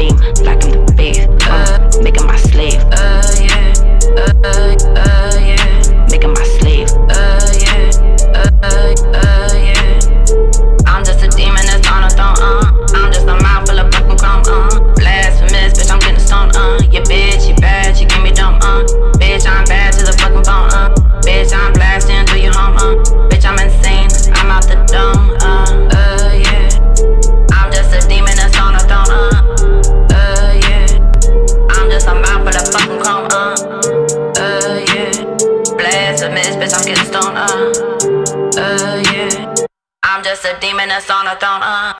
thing. Like I'm getting stoned, uh. Uh, yeah. I'm just a demon that's on a throne, uh.